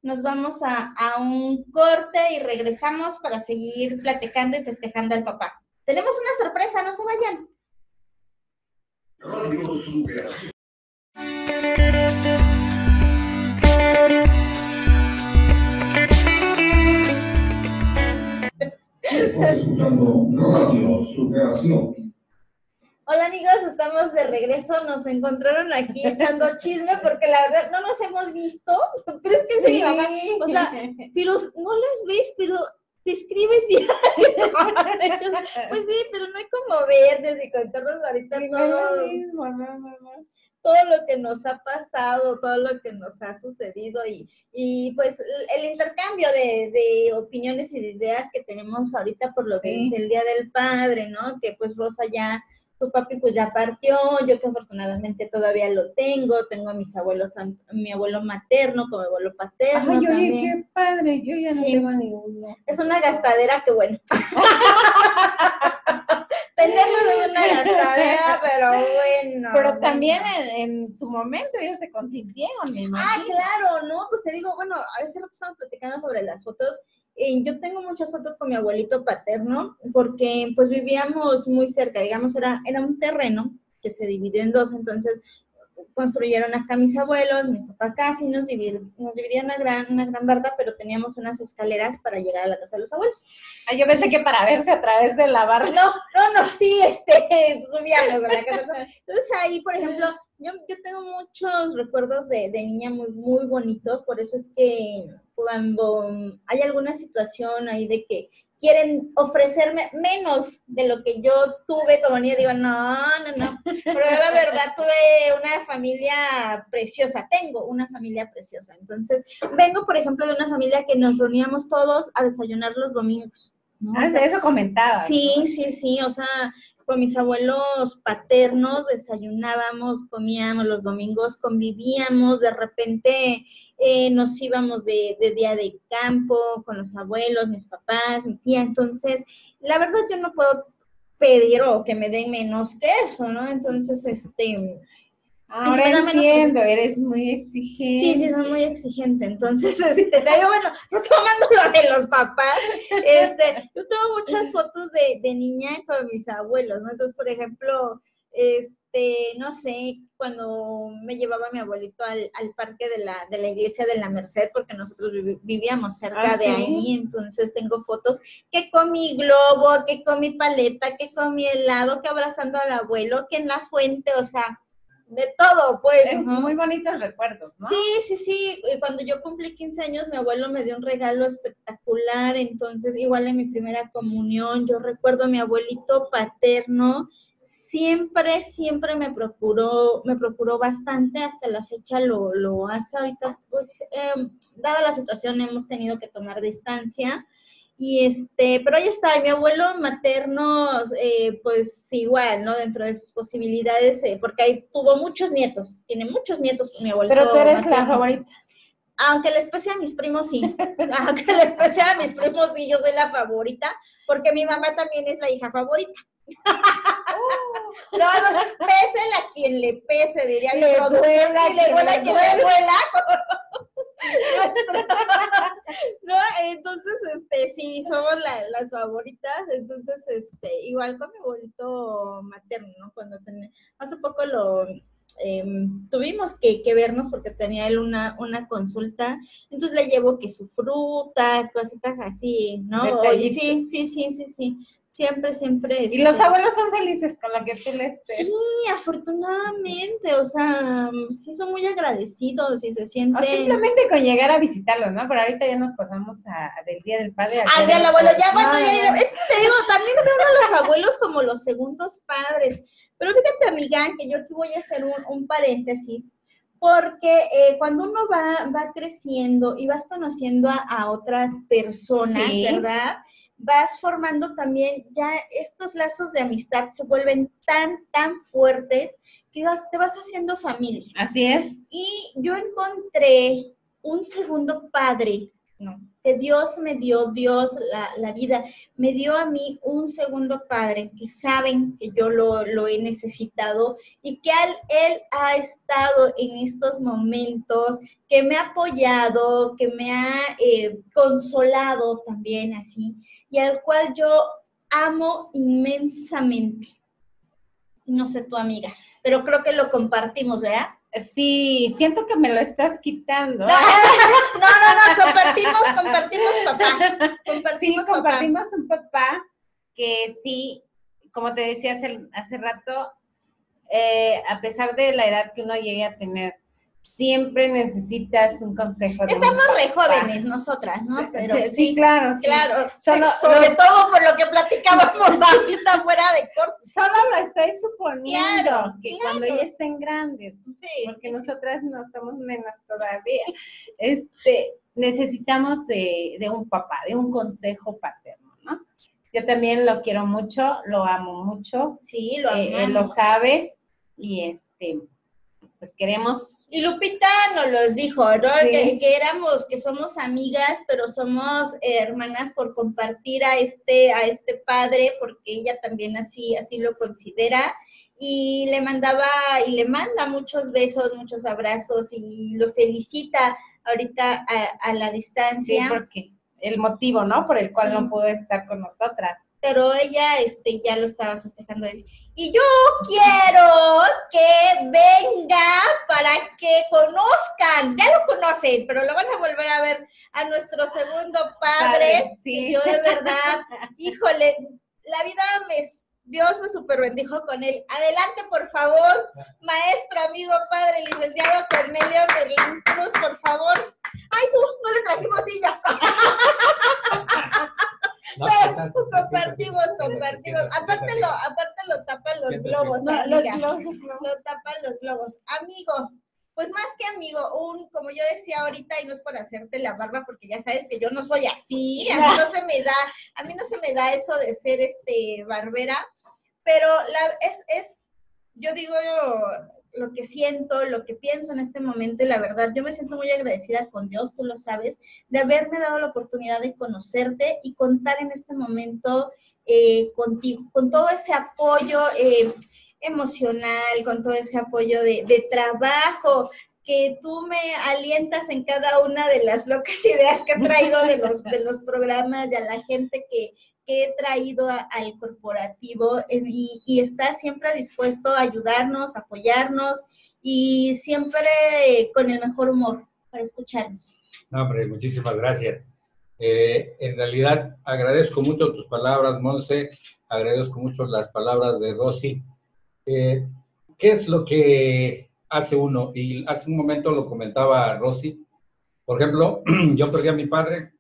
Nos vamos a, a un corte y regresamos para seguir platicando y festejando al papá. Tenemos una sorpresa, no se vayan. Hola amigos, estamos de regreso. Nos encontraron aquí echando chisme porque la verdad no nos hemos visto. Pero es que sí. mi mamá, o sea, pero no las ves, pero te escribes diario. pues sí, pero no hay como verdes y contarnos ahorita todo. Lo mismo, no, no, no todo lo que nos ha pasado, todo lo que nos ha sucedido y, y pues el intercambio de, de, opiniones y de ideas que tenemos ahorita por lo del Día del Padre, ¿no? Que pues Rosa ya, su papi pues ya partió, yo que afortunadamente todavía lo tengo, tengo a mis abuelos, tanto, mi abuelo materno como mi abuelo paterno. Ay, oye, qué padre, yo ya no tengo ninguno. Es una gastadera que bueno. Tenerlo de una gastadera, pero bueno. Pero también en, su momento ellos se consintieron, mi Ah, claro, ¿no? Pues te digo, bueno, a veces lo que estamos platicando sobre las fotos. Eh, yo tengo muchas fotos con mi abuelito paterno porque pues vivíamos muy cerca, digamos, era, era un terreno que se dividió en dos, entonces construyeron acá mis abuelos, mi papá casi, nos, dividieron, nos dividieron una gran, una gran barda, pero teníamos unas escaleras para llegar a la casa de los abuelos. Ah, yo pensé que para verse a través de la barda. No, no, no, sí, este, subíamos a la casa. Entonces ahí, por ejemplo, yo, yo tengo muchos recuerdos de, de niña muy, muy bonitos, por eso es que cuando hay alguna situación ahí de que quieren ofrecerme menos de lo que yo tuve como niña, digo, no, no, no, pero yo la verdad tuve una familia preciosa, tengo una familia preciosa, entonces vengo, por ejemplo, de una familia que nos reuníamos todos a desayunar los domingos. ¿no? Ah, de eso comentaba. Sí, sí, sí, o sea, con mis abuelos paternos desayunábamos, comíamos los domingos, convivíamos, de repente eh, nos íbamos de, día de campo con los abuelos, mis papás, mi tía, entonces la verdad yo no puedo pedir o que me den menos que eso, ¿no? Entonces, este, Ahora entiendo, eres muy exigente. Sí, sí, soy muy exigente. Entonces, este, te digo, bueno, tomando lo de los papás, este, yo tengo muchas fotos de, de niña con mis abuelos, ¿no? Entonces, por ejemplo, este, no sé, cuando me llevaba mi abuelito al, al parque de la, de la iglesia de la Merced, porque nosotros vivíamos cerca ah, de ahí, entonces tengo fotos que con mi globo, que con mi paleta, que con mi helado, que abrazando al abuelo, que en la fuente, o sea, de todo, pues. Muy bonitos recuerdos, ¿no? Sí, sí, sí. Y cuando yo cumplí 15 años, mi abuelo me dio un regalo espectacular. Entonces, igual en mi primera comunión, yo recuerdo a mi abuelito paterno. Siempre, siempre me procuró, me procuró bastante, hasta la fecha lo, lo hace ahorita, pues, eh, dada la situación, hemos tenido que tomar distancia, y este, pero ahí está, mi abuelo materno, eh, pues igual, ¿no? Dentro de sus posibilidades, eh, porque ahí tuvo muchos nietos, tiene muchos nietos mi abuelo. Pero tú eres la favorita. Aunque les pese a mis primos, sí. Aunque les pese a mis primos, sí, yo soy la favorita, porque mi mamá también es la hija favorita. No, no, pésela a quien le pese, diría le duela, le duela quien le duela. ¿No? Entonces, este, sí, somos las favoritas, entonces, este, igual con mi abuelito materno, ¿no? Cuando tenía, hace poco lo, em, tuvimos que, que, vernos porque tenía él una, una consulta, entonces le llevo que su fruta, cositas así, ¿no? sí, sí, sí, sí, sí siempre, siempre. Y los este, abuelos son felices con lo que tú les Sí, afortunadamente, o sea, sí son muy agradecidos y se sienten. O simplemente con llegar a visitarlos, ¿no? Pero ahorita ya nos pasamos a, del Día del Padre. Al Día del Abuelo, ya bueno, ya, es que te digo, también veo a los abuelos como los segundos padres. Pero fíjate, amiga, que yo aquí voy a hacer un, un paréntesis porque eh, cuando uno va, va creciendo y vas conociendo a, a otras personas, ¿verdad? Vas formando también ya estos lazos de amistad se vuelven tan, tan fuertes que te vas haciendo familia. Así es. Y yo encontré un segundo padre, ¿no? Que Dios me dio, Dios, la, vida, me dio a mí un segundo padre que saben que yo lo, he necesitado y que Él ha estado en estos momentos, que me ha apoyado, que me ha eh, consolado también así y al cual yo amo inmensamente. No sé tu amiga, pero creo que lo compartimos, ¿verdad? Sí, siento que me lo estás quitando. No, no, no, compartimos, compartimos papá. Compartimos, sí, compartimos un papá que sí, como te decía hace, hace rato, eh, a pesar de la edad que uno llegue a tener, siempre necesitas un consejo. Estamos re jóvenes nosotras, ¿no? Pero sí, claro. Claro, sobre todo por lo que platicábamos ahorita fuera de corte. Solo lo estoy suponiendo, que cuando ya estén grandes, porque nosotras no somos nenas todavía, este, necesitamos de, de un papá, de un consejo paterno, ¿no? Yo también lo quiero mucho, lo amo mucho. Sí, lo eh, Él lo sabe y este, pues queremos y Lupita nos los dijo, ¿no? Que, éramos, que somos amigas, pero somos hermanas por compartir a este, a este padre, porque ella también así, así lo considera. Y le mandaba y le manda muchos besos, muchos abrazos y lo felicita ahorita a, la distancia. Sí, porque el motivo, ¿no? Por el cual no pudo estar con nosotras. pero ella este, ya lo estaba festejando. Y yo quiero que venga para que conozcan, ya lo conocen, pero lo van a volver a ver a nuestro segundo padre. Sí. yo de verdad, híjole, la vida me Dios me super bendijo con él. Adelante, por favor, maestro, amigo, padre, licenciado Cornelio Berlín Cruz, por favor. Ay, tú, no le trajimos silla. Pero compartimos, compartimos. Aparte lo, aparte lo tapan los globos, no, los globos, lo tapan los globos. Amigo, pues más que amigo, un, como yo decía ahorita, y no es por hacerte la barba, porque ya sabes que yo no soy así, a mí no se me da, a mí no se me da eso de ser este barbera, pero la, es, es, yo digo lo que siento, lo que pienso en este momento y la verdad, yo me siento muy agradecida con Dios, tú lo sabes, de haberme dado la oportunidad de conocerte y contar en este momento eh, contigo, con todo ese apoyo eh, emocional, con todo ese apoyo de, de trabajo, que tú me alientas en cada una de las locas ideas que he traído de los, de los programas y a la gente que, que he traído al corporativo eh, y, está siempre dispuesto a ayudarnos, apoyarnos y siempre con el mejor humor para escucharnos. No, hombre, muchísimas gracias. Eh, en realidad agradezco mucho tus palabras, Monse, agradezco mucho las palabras de Rosy. Eh, ¿Qué es lo que hace uno? Y hace un momento lo comentaba Rosy. Por ejemplo, yo perdí a mi padre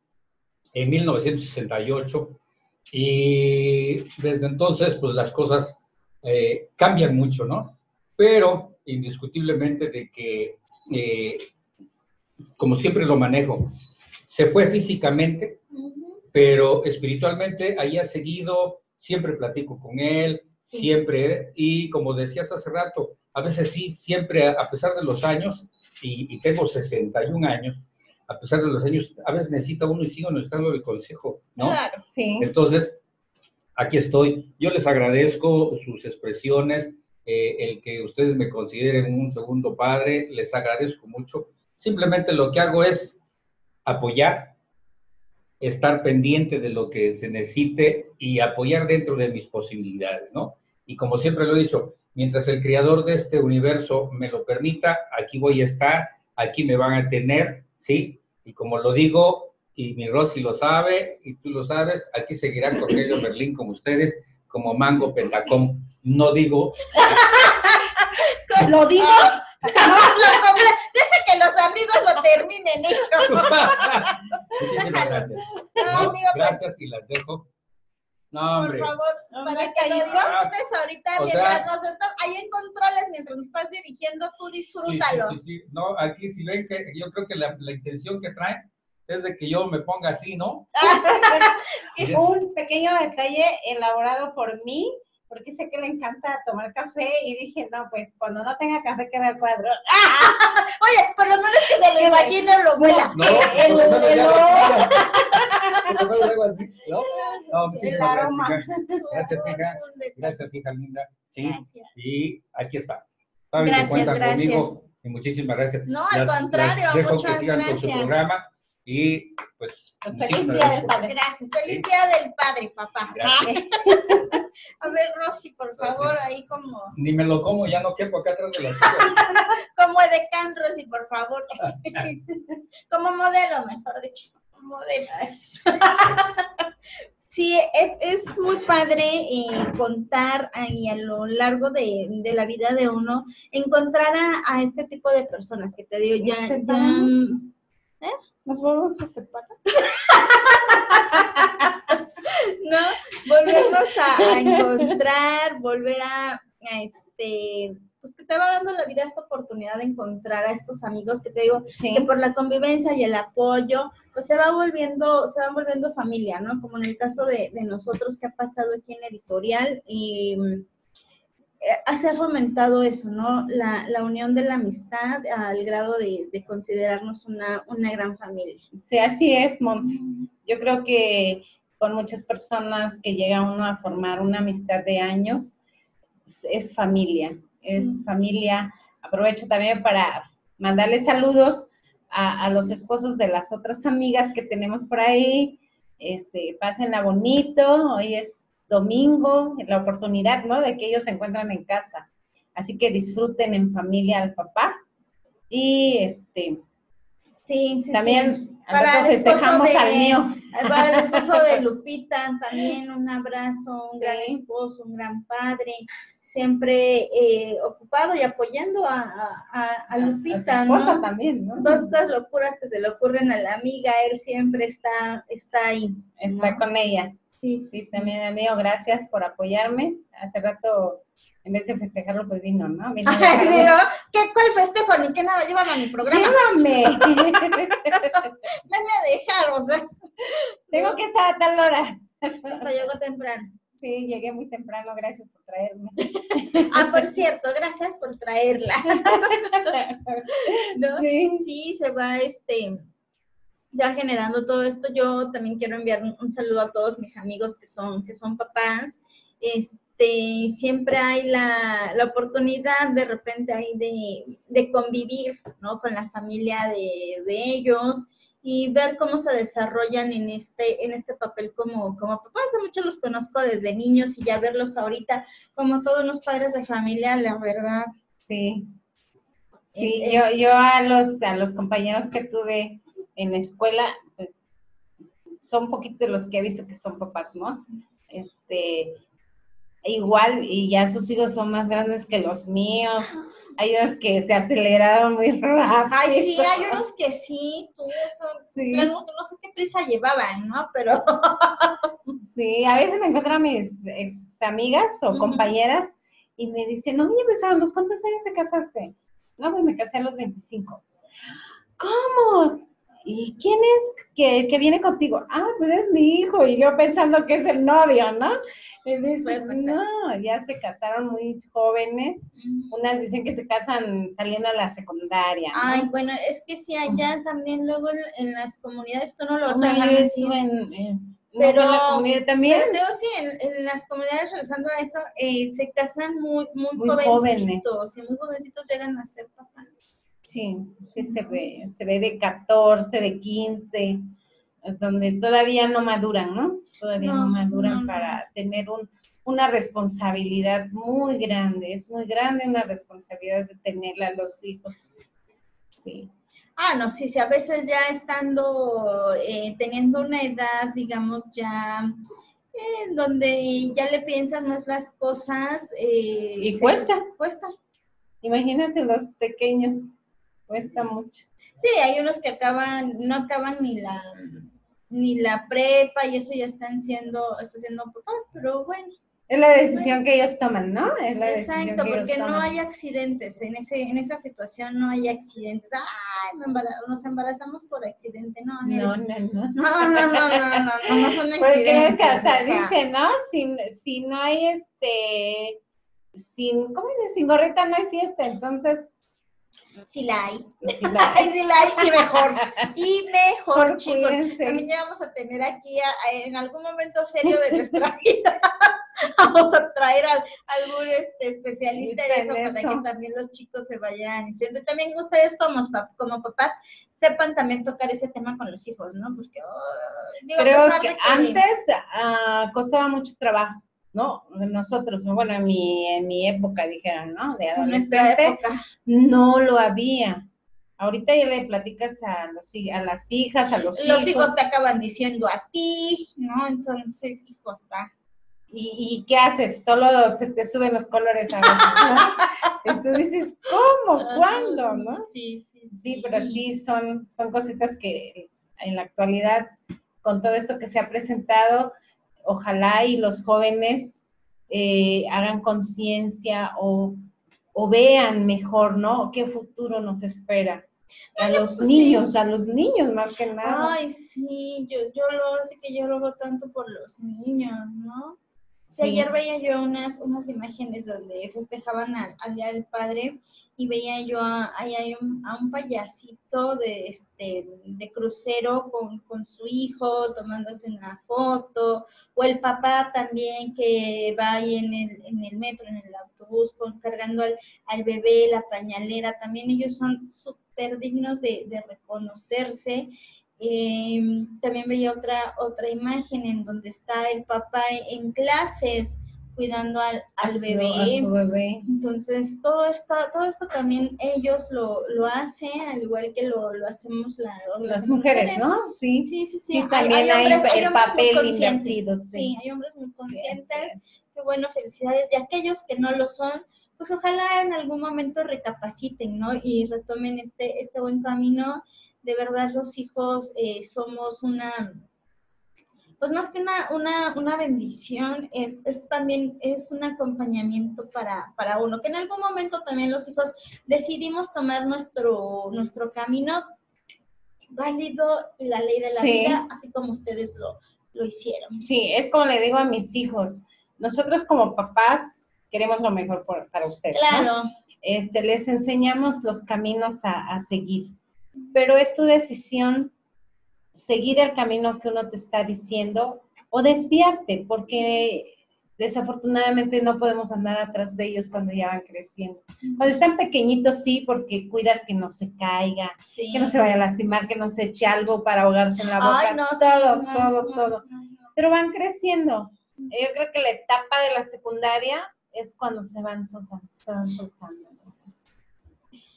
en 1968 y desde entonces, pues las cosas eh, cambian mucho, ¿no? Pero indiscutiblemente de que, eh, como siempre lo manejo, se fue físicamente, pero espiritualmente ahí ha seguido, siempre platico con él, siempre, y como decías hace rato, a veces sí, siempre, a pesar de los años, y, y tengo 61 años, a pesar de los años, a veces necesita uno y sigo necesitando el consejo, ¿no? Claro, sí. Entonces, aquí estoy. Yo les agradezco sus expresiones, eh, el que ustedes me consideren un segundo padre, les agradezco mucho. Simplemente lo que hago es apoyar, estar pendiente de lo que se necesite y apoyar dentro de mis posibilidades, ¿no? Y como siempre lo he dicho, mientras el creador de este universo me lo permita, aquí voy a estar, aquí me van a tener, ¿sí? Y como lo digo, y mi Rosy lo sabe, y tú lo sabes, aquí seguirá Cornelio Berlín como ustedes, como Mango Pentacom. No digo... ¿Lo digo? Deja que los amigos lo terminen, hijo. Muchísimas gracias. No, pues, gracias y las dejo. No, hombre. Por favor, para que lo disfrutes ahorita mientras nos estás ahí en controles, mientras nos estás dirigiendo, tú disfrútalo. Sí, sí, sí, No, aquí si ven que yo creo que la, la intención que traen es de que yo me ponga así, ¿no? Un pequeño detalle elaborado por mí, porque sé que le encanta tomar café y dije, no, pues cuando no tenga café que me cuadro. Oye, por lo menos que se lo imagine lo vuela. No, el, no, no, muchísimas gracias, Gracias, hija. Gracias, hija linda. Sí, gracias. y aquí está. Saben gracias, que gracias. conmigo y muchísimas gracias. No, al contrario, las dejo muchas que sigan gracias. con su programa y pues. pues feliz día del padre. Gracias. Feliz día del padre, papá. A ver, Rosy, por favor, ahí como. Ni me lo como, ya no quepo acá atrás de la Como de can, Rosy, por favor. como modelo, mejor dicho. Modelo. Sí, es, es muy padre eh, contar y a lo largo de, de, la vida de uno, encontrar a, a, este tipo de personas que te digo, ya, ya ¿eh? Nos vamos a separar. ¿No? Volvernos a, encontrar, volver a, este, pues que te va dando la vida esta oportunidad de encontrar a estos amigos que te digo, que por la convivencia y el apoyo, pues se va volviendo, se va volviendo familia, ¿no? Como en el caso de, de nosotros que ha pasado aquí en editorial y se ha fomentado eso, ¿no? La, la, unión de la amistad al grado de, de considerarnos una, una, gran familia. Sí, así es, Monse. Yo creo que con muchas personas que llega uno a formar una amistad de años, es, familia, es familia. Aprovecho también para mandarle saludos a, a, los esposos de las otras amigas que tenemos por ahí. Este, pásenla bonito, hoy es domingo, la oportunidad, ¿no? De que ellos se encuentran en casa. Así que disfruten en familia al papá. Y este, sí, sí también para festejamos al mío. Para el esposo de Lupita, también un abrazo, un gran esposo, un gran padre, siempre eh, ocupado y apoyando a, a, Lupita. A su esposa también, ¿no? Todas estas locuras que se le ocurren a la amiga, él siempre está, está ahí. Está con ella. Sí, sí, también amigo, gracias por apoyarme. Hace rato en vez de festejarlo, pues vino, ¿no? Vino ¿Qué, ¿Cuál festejo? Ni qué nada, llévame a mi programa. Llévame. Dame a dejar, o sea. Tengo que estar a tal hora. Hasta llegó temprano. Sí, llegué muy temprano, gracias por traerme. ah, por cierto, gracias por traerla. ¿No? Sí. sí, se va este ya generando todo esto. Yo también quiero enviar un, un, saludo a todos mis amigos que son, que son papás. Este, siempre hay la, oportunidad de repente ahí de, convivir, ¿no? Con la familia de, ellos y ver cómo se desarrollan en este, en este papel como, como papás. A muchos los conozco desde niños y ya verlos ahorita como todos los padres de familia, la verdad. Sí. Sí, yo, yo a los, a los compañeros que tuve en la escuela, pues, son un poquito los que he visto que son papás, ¿no? Este, igual y ya sus hijos son más grandes que los míos. Hay unos que se aceleraron muy rápido. Ay, sí, hay unos que sí, tú eso, no, sé qué prisa llevaban, ¿no? Pero... sí, a veces me encuentran mis amigas o compañeras y me dicen, no, oye, pues, ¿a los cuántos años te casaste? No, pues me casé a los 25. ¿Cómo? ¿Y quién es que, que, viene contigo? Ah, pues es mi hijo. Y yo pensando que es el novio, ¿no? Y dices, no, ya se casaron muy jóvenes. Unas dicen que se casan saliendo a la secundaria. Ay, bueno, es que si allá también luego en, las comunidades tú no lo vas a en, pero en la comunidad también. Pero sí, en, las comunidades realizando eso, eh, se casan muy, muy, muy jovencitos, y muy jovencitos llegan a ser papás. Sí, sí se ve, se ve de 14, de 15 donde todavía no maduran, ¿no? Todavía no, maduran para tener un, una responsabilidad muy grande, es muy grande una responsabilidad de tener a los hijos. Sí. Ah, no, sí, sí, a veces ya estando, eh, teniendo una edad, digamos, ya eh, donde ya le piensas más las cosas. Eh, y cuesta. Cuesta. Imagínate los pequeños, cuesta mucho. Sí, hay unos que acaban, no acaban ni la ni la prepa y eso ya están siendo, está siendo papás, pero bueno. Es la decisión que ellos toman, ¿no? Es la Exacto, porque no hay accidentes, en, ese, en esa situación no hay accidentes. Ay, nos embarazamos por accidente, no, no, no, no. No, no, no, no, no, no, son accidentes. Porque es que hasta dice, ¿no? Si, si no hay este, sin, ¿cómo dice? Sin gorrita no hay fiesta, entonces si la hay. Si la hay. si la hay, y mejor. Y mejor, chicos. También ya vamos a tener aquí en algún momento serio de nuestra vida. vamos a traer a, algún este, especialista en eso, para que también los chicos se vayan diciendo. Y también ustedes como, como papás sepan también tocar ese tema con los hijos, ¿no? Porque oh, digo, Creo que, antes uh, costaba mucho trabajo ¿no? Nosotros, bueno, en mi, en mi época, dijeron, ¿no? De adolescente, no lo había. Ahorita ya le platicas a, los, a las hijas, a los, hijos. Los hijos te acaban diciendo a ti, ¿no? Entonces, hijo, está. ¿Y, qué haces? Solo se te suben los colores a veces, ¿no? Entonces dices, ¿cómo? ¿Cuándo? ¿no? Sí, sí, sí. Sí, pero sí son, son cositas que en la actualidad, con todo esto que se ha presentado, ojalá y los jóvenes eh, hagan conciencia o, vean mejor, ¿no? ¿Qué futuro nos espera? A los pues niños, a los niños más que nada. Ay, sí, yo, yo lo sé que yo lo hago tanto por los niños, ¿no? ayer veía yo unas, unas imágenes donde festejaban al, al Día del Padre y veía yo a, hay un, a un payasito de, este, de crucero con, con, su hijo tomándose una foto, o el papá también que va ahí en el, en el metro, en el autobús, con, cargando al, al bebé, la pañalera, también ellos son súper dignos de, de reconocerse. Em, también veía otra, otra imagen en donde está el papá en clases cuidando al, al bebé. Entonces, todo esto, todo esto también ellos lo, lo hacen, al igual que lo, lo hacemos las mujeres, ¿no? Sí, sí, sí. sí. también hay, el papel invertido. Sí. hay hombres muy conscientes. Qué bueno, felicidades. Y aquellos que no lo son, pues ojalá en algún momento recapaciten, ¿no? Y retomen este, este buen camino. De verdad, los hijos eh, somos una pues más que una, una, una bendición, es, es, también es un acompañamiento para, para uno, que en algún momento también los hijos decidimos tomar nuestro, nuestro camino válido la ley de la vida, así como ustedes lo, lo hicieron. Sí, es como le digo a mis hijos, nosotros como papás queremos lo mejor para ustedes. Claro. Este, les enseñamos los caminos a, a seguir, pero es tu decisión seguir el camino que uno te está diciendo o desviarte, porque desafortunadamente no podemos andar atrás de ellos cuando ya van creciendo. Cuando están pequeñitos sí, porque cuidas que no se caiga, que no se vaya a lastimar, que no se eche algo para ahogarse en la boca, todo, todo, todo. Pero van creciendo. Yo creo que la etapa de la secundaria es cuando se van soltando, se van soltando.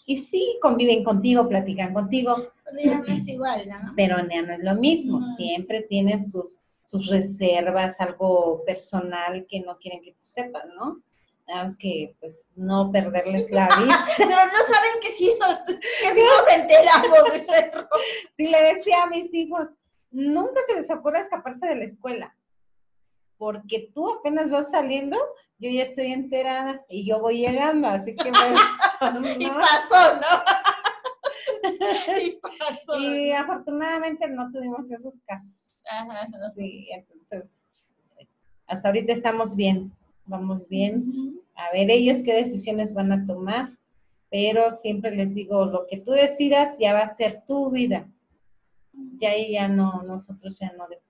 Y sí, conviven contigo, platican contigo. Pero ya no es igual, ¿no? Pero ya no es lo mismo, siempre tienen sus, sus reservas, algo personal que no quieren que tú sepas, ¿no? Nada más que, pues, no perderles la vista. Pero no saben que sí, que sí nos enteramos de eso. Sí, le decía a mis hijos, nunca se les ocurra escaparse de la escuela, porque tú apenas vas saliendo yo ya estoy enterada y yo voy llegando, así que y pasó, ¿no? y pasó. Y afortunadamente no tuvimos esos casos. Ajá, Sí, entonces, hasta ahorita estamos bien, vamos bien. A ver ellos qué decisiones van a tomar, pero siempre les digo, lo que tú decidas ya va a ser tu vida. Ya ahí ya no, nosotros ya no dependemos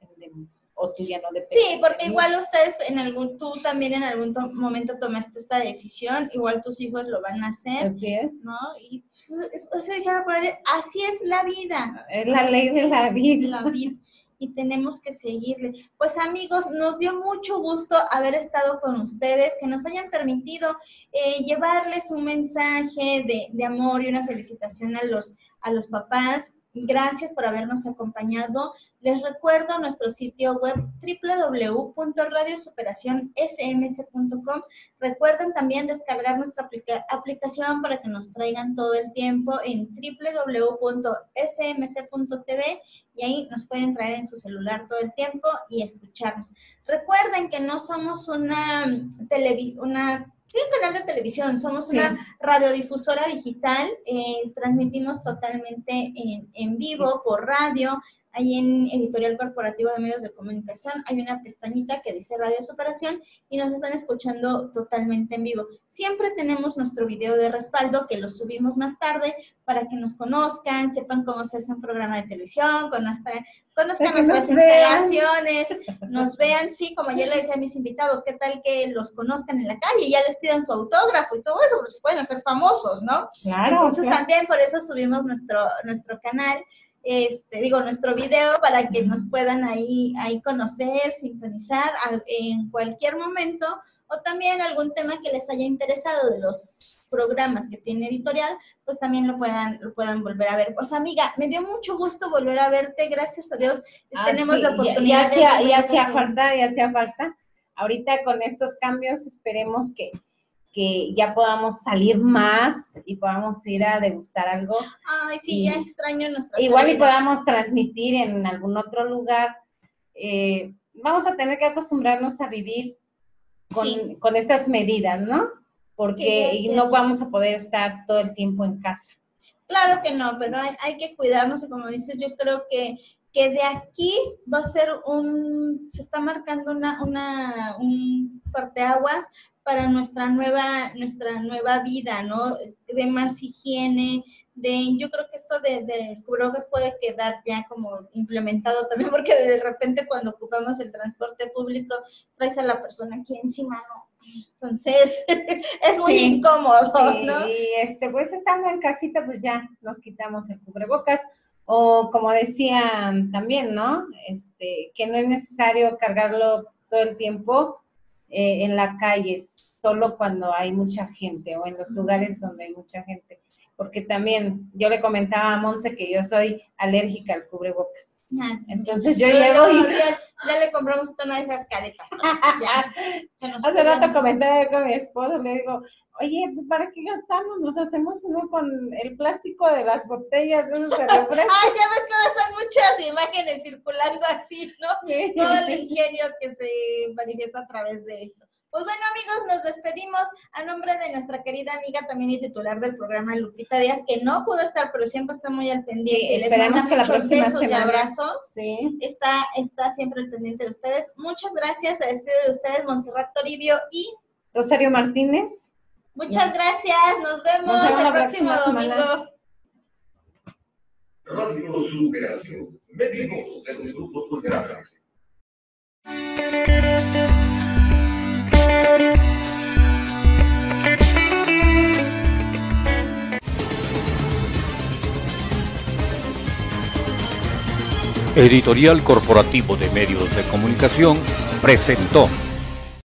o tú ya no dependes. Sí, porque igual ustedes en algún, tú también en algún momento tomaste esta decisión, igual tus hijos lo van a hacer. Así es. ¿No? Y pues, o sea, así es la vida. Es la ley de la vida. La vida. Y tenemos que seguirle. Pues amigos, nos dio mucho gusto haber estado con ustedes, que nos hayan permitido eh, llevarles un mensaje de, de amor y una felicitación a los, a los papás. Gracias por habernos acompañado. Les recuerdo nuestro sitio web www.radiosuperacionsms.com. Recuerden también descargar nuestra aplicación para que nos traigan todo el tiempo en www.smc.tv y ahí nos pueden traer en su celular todo el tiempo y escucharnos. Recuerden que no somos una televisión, una Sí, un canal de televisión, somos una radiodifusora digital, eh, transmitimos totalmente en, en, vivo por radio, Ahí en Editorial Corporativo de Medios de Comunicación hay una pestañita que dice Radio Superación y nos están escuchando totalmente en vivo. Siempre tenemos nuestro video de respaldo que lo subimos más tarde para que nos conozcan, sepan cómo se hace un programa de televisión, conozcan, conozcan nuestras instalaciones, nos vean, sí, como ya le decía a mis invitados, qué tal que los conozcan en la calle y ya les pidan su autógrafo y todo eso, porque se pueden hacer famosos, ¿no? Claro. Entonces también por eso subimos nuestro, nuestro canal este, digo, nuestro video para que nos puedan ahí, ahí conocer, sintonizar en cualquier momento o también algún tema que les haya interesado de los programas que tiene editorial, pues también lo puedan, lo puedan volver a ver. Pues amiga, me dio mucho gusto volver a verte, gracias a Dios ah, tenemos la oportunidad. Ya, ya hacía falta, ya hacía falta. Ahorita con estos cambios esperemos que, que ya podamos salir más y podamos ir a degustar algo. Ay, sí, ya extraño nuestras Igual y podamos transmitir en algún otro lugar. Eh, vamos a tener que acostumbrarnos a vivir con, estas medidas, ¿no? Porque no vamos a poder estar todo el tiempo en casa. Claro que no, pero hay, que cuidarnos y como dices, yo creo que, que de aquí va a ser un, se está marcando una, una, un parteaguas para nuestra nueva, nuestra nueva vida, ¿no? De más higiene, de, yo creo que esto de, de cubrebocas puede quedar ya como implementado también, porque de repente cuando ocupamos el transporte público, traes a la persona aquí encima, ¿no? Entonces, es muy incómodo, ¿no? Y este, pues estando en casita, pues ya nos quitamos el cubrebocas, O como decían también, ¿no? Este, que no es necesario cargarlo todo el tiempo eh, en la calle, solo cuando hay mucha gente o en los lugares donde hay mucha gente. Porque también yo le comentaba a Monse que yo soy alérgica al cubrebocas. Entonces yo llego y... Ya, le compramos una de esas caretas. Hace rato comentaba con mi esposo, le digo, oye, ¿para qué gastamos? Nos hacemos uno con el plástico de las botellas, eso se refresca. ah, ya ves que están muchas imágenes circulando así, ¿no? Todo el ingenio que se manifiesta a través de esto. Pues bueno, amigos, nos despedimos a nombre de nuestra querida amiga también y titular del programa, Lupita Díaz, que no pudo estar, pero siempre está muy al pendiente. esperamos que la próxima besos y abrazos. Sí. Está, está siempre al pendiente de ustedes. Muchas gracias. Se despide de ustedes Montserrat Toribio y Rosario Martínez. Muchas gracias. Nos vemos, el próximo domingo. Radio Superación, médicos de los grupos vulnerables. Editorial Corporativo de Medios de Comunicación presentó